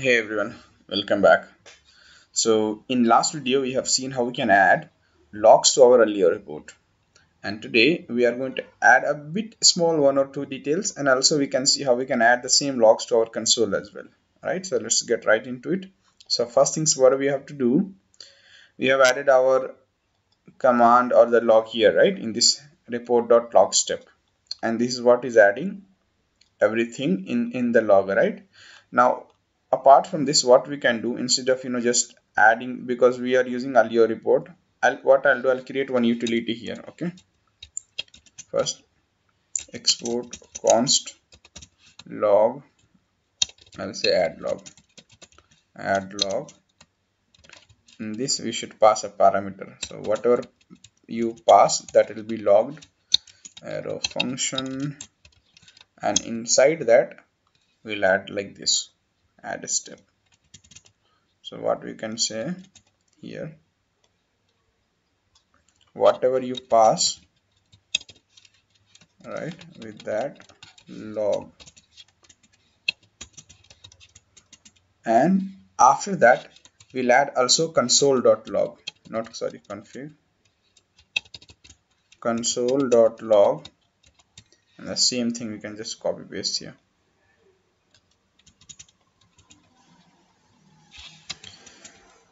hey everyone. Welcome back. So in last video we have seen how we can add logs to our Allure report. And today we are going to add a bit small one or two details and also we can see how we can add the same logs to our console as well. Right? So let's get right into it. So first things what we have to do? We have added our command or the log here right in this report.log step and this is what is adding everything in in the log right? Now apart from this what we can do instead of you know just adding because we are using Allure report I'll what I'll do I'll create one utility here okay? First export const log I'll say add log. Add log. In this we should pass a parameter. So whatever you pass that will be logged arrow function. And inside that we'll add like this add a step. So what we can say here whatever you pass right with that log. And after that we'll add also console.log not sorry config. Console.log and the same thing we can just copy paste here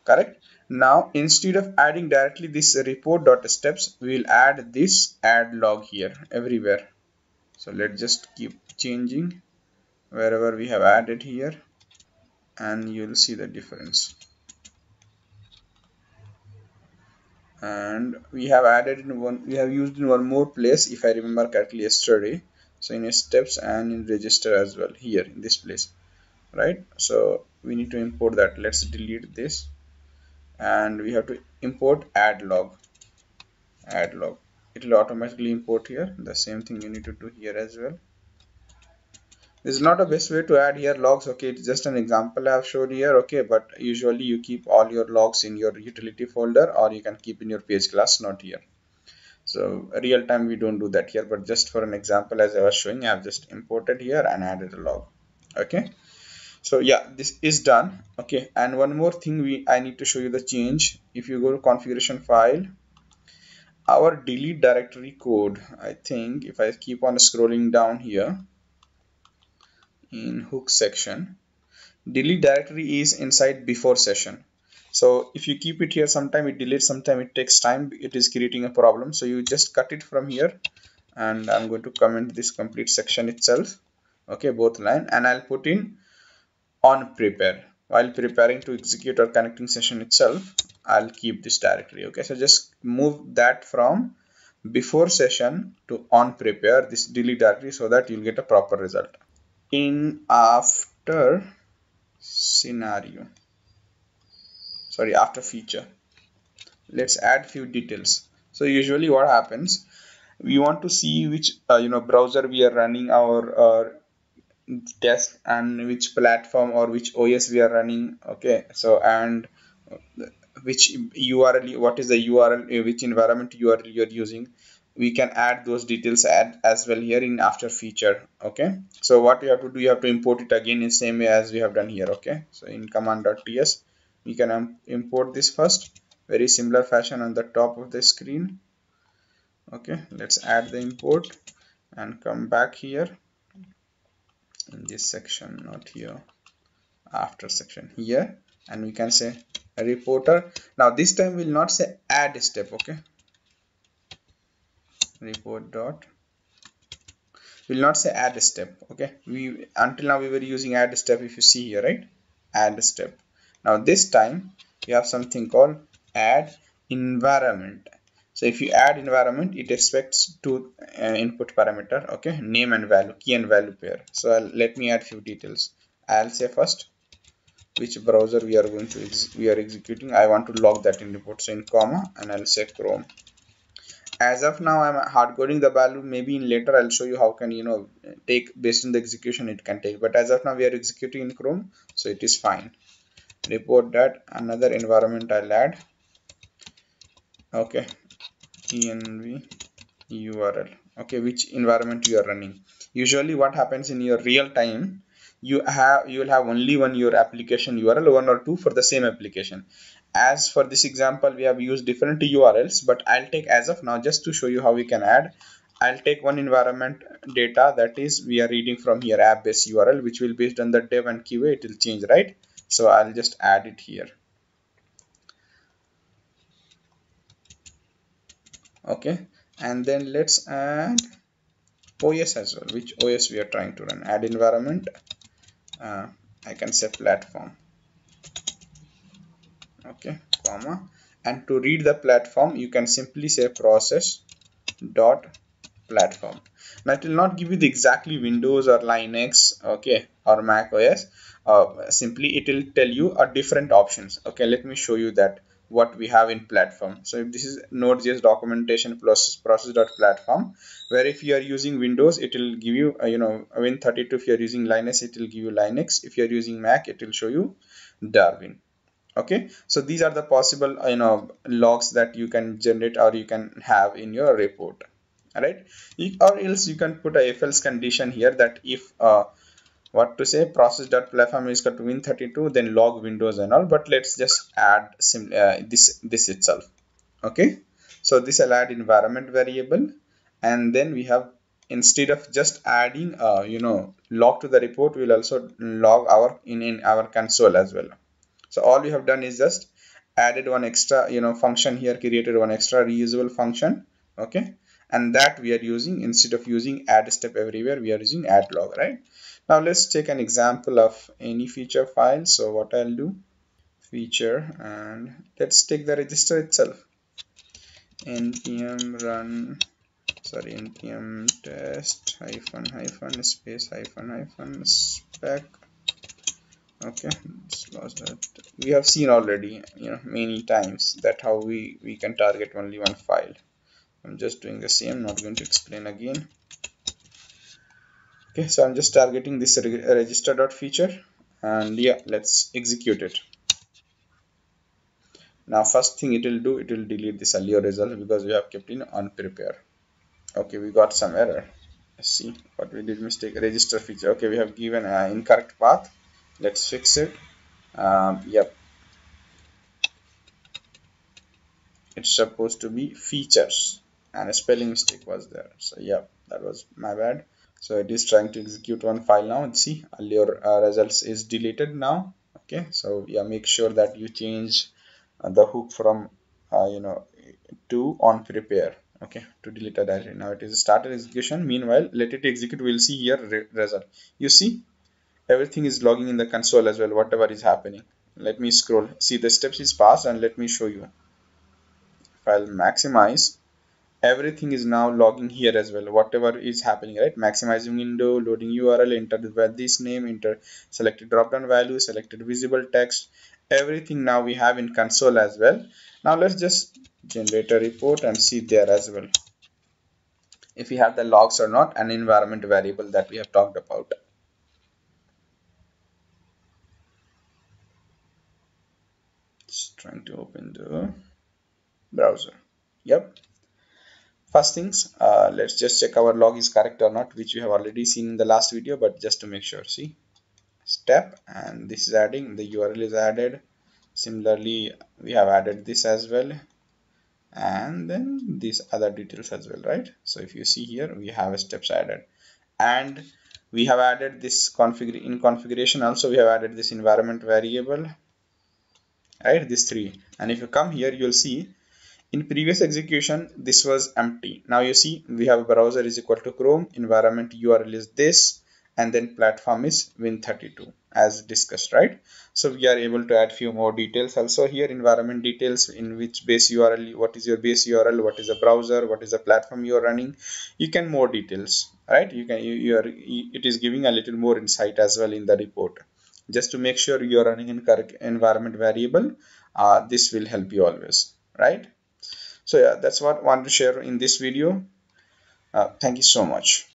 correct? Now instead of adding directly this report dot steps we will add this add log here everywhere. So let's just keep changing wherever we have added here and you'll see the difference. And we have added in one we have used in one more place if I remember correctly yesterday. So in steps and in register as well here in this place. Right? So we need to import that. Let's delete this and we have to import add log. Add log. It will automatically import here. The same thing you need to do here as well. This is not a best way to add here logs okay? It's just an example i have showed here okay? But usually you keep all your logs in your utility folder or you can keep in your page class not here. So real time we don't do that here but just for an example as i was showing i have just imported here and added a log okay so yeah this is done. Okay and one more thing we I need to show you the change. If you go to configuration file our delete directory code I think if I keep on scrolling down here in hook section delete directory is inside before session. So if you keep it here sometime it deletes sometime it takes time it is creating a problem. So you just cut it from here and I'm going to comment this complete section itself. Okay both line and I'll put in on prepare while preparing to execute or connecting session itself I'll keep this directory okay? So just move that from before session to on prepare this delete directory so that you'll get a proper result. In after scenario sorry after feature let's add few details. So usually what happens we want to see which uh, you know browser we are running our uh, test and which platform or which os we are running okay? So and which url what is the url uh, which environment url you're using we can add those details add as well here in after feature okay? So what you have to do you have to import it again in same way as we have done here okay? So in command.ts we can um, import this first very similar fashion on the top of the screen okay? Let's add the import and come back here in this section not here after section here. And we can say reporter. Now this time we'll not say add step okay? Report dot. We'll not say add step okay? We until now we were using add step if you see here right? Add step. Now this time we have something called add environment so if you add environment it expects two uh, input parameter okay name and value key and value pair. So I'll, let me add few details. I'll say first which browser we are going to we are executing. I want to log that in report so in comma and i'll say chrome. As of now i'm hard coding the value. Maybe in later i'll show you how can you know take based on the execution it can take. But as of now we are executing in chrome so it is fine. Report that. Another environment i'll add. Okay env url okay which environment you are running. Usually what happens in your real time you have you will have only one your application url one or two for the same application. As for this example we have used different urls but i'll take as of now just to show you how we can add. I'll take one environment data that is we are reading from here app base url which will based on the dev and qa it will change right? So i'll just add it here okay. And then let's add os as well which os we are trying to run. Add environment. Uh, i can say platform. Okay comma. And to read the platform you can simply say process dot platform. Now it will not give you the exactly windows or linux okay or mac os uh, simply it will tell you a different options. Okay let me show you that what we have in platform. So if this is node.js documentation process process.platform where if you are using windows it will give you uh, you know win32 if you are using linux it will give you linux. If you are using mac it will show you darwin. Okay? So these are the possible uh, you know logs that you can generate or you can have in your report. All right or else you can put a if else condition here that if uh, what to say? process.platform is equal to win32 then log windows and all but let's just add sim uh, this this itself. Okay? So this will add environment variable and then we have instead of just adding uh, you know log to the report we'll also log our in in our console as well. So all we have done is just added one extra you know function here created one extra reusable function. Okay? And that we are using instead of using add step everywhere we are using add log right now let's take an example of any feature file. So what I'll do feature and let's take the register itself. Npm run sorry npm test hyphen hyphen space hyphen hyphen spec. Okay that. We have seen already you know many times that how we we can target only one file. I'm just doing the same not going to explain again okay so i'm just targeting this register dot feature and yeah let's execute it. Now first thing it will do it will delete this Allure result because we have kept in on prepare. Okay we got some error. Let's see what we did mistake register feature. Okay we have given an incorrect path. Let's fix it. Um, yep. It's supposed to be features and a spelling mistake was there. So yep that was my bad so it is trying to execute one file now. And see. All your uh, results is deleted now. Okay. So yeah make sure that you change uh, the hook from uh, you know to on prepare. Okay. To delete a directory. Now it is started execution. Meanwhile let it execute. We'll see here re result. You see everything is logging in the console as well whatever is happening. Let me scroll. See the steps is passed and let me show you. If i'll maximize everything is now logging here as well. Whatever is happening right? Maximizing window loading url enter this name enter selected drop down value selected visible text. Everything now we have in console as well. Now let's just generate a report and see there as well. If we have the logs or not an environment variable that we have talked about. Just trying to open the browser. Yep first things uh, let's just check our log is correct or not which we have already seen in the last video but just to make sure see? Step and this is adding the url is added. Similarly we have added this as well. And then these other details as well right? So if you see here we have steps added. And we have added this configure in configuration also we have added this environment variable right? These three. And if you come here you'll see in previous execution, this was empty. Now you see we have browser is equal to Chrome, environment URL is this, and then platform is Win32 as discussed, right? So we are able to add few more details also here, environment details in which base URL, what is your base URL, what is the browser, what is the platform you are running. You can more details, right? You can, you, you are, it is giving a little more insight as well in the report. Just to make sure you are running in correct environment variable, uh, this will help you always, right? So yeah that's what I want to share in this video. Uh, thank you so much